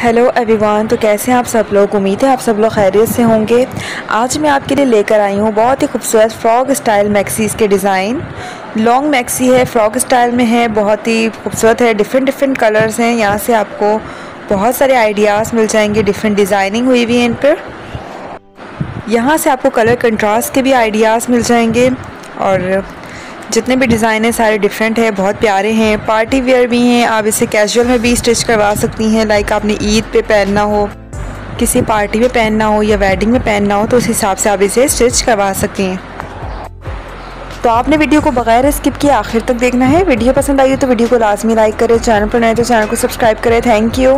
Hello everyone तो कैसे हैं आप सब लोग? उम्मीद है आप सब लोग खैरियत से होंगे। आज मैं आपके लिए लेकर आई हूँ बहुत ही खूबसूरत फ्रॉक स्टाइल मैक्सीज़ के डिज़ाइन लॉन्ग मैक्सी है फ्रॉक स्टाइल में है, बहुत ही खूबसूरत है डिफरेंट डिफरेंट कलर्स हैं। यहाँ से आपको बहुत सारे आइडियाज़ मिल जाएँगे डिफरेंट डिज़ाइनिंग हुई हुई है इन पर। यहाँ से आपको कलर कंट्रास्ट के भी आइडियाज़ मिल जाएँगे और जितने भी डिज़ाइन हैं सारे डिफरेंट हैं, बहुत प्यारे हैं। पार्टी वेयर भी हैं, आप इसे कैजुअल में भी स्टिच करवा सकती हैं लाइक आपने ईद पे पहनना हो, किसी पार्टी में पहनना हो या वेडिंग में पहनना हो तो उस हिसाब से आप इसे स्टिच करवा सकती हैं। तो आपने वीडियो को बगैर स्किप किए आखिर तक देखना है। वीडियो पसंद आई हो तो वीडियो को लाजमी लाइक करें चैनल पर नए तो चैनल को सब्सक्राइब करें। Thank you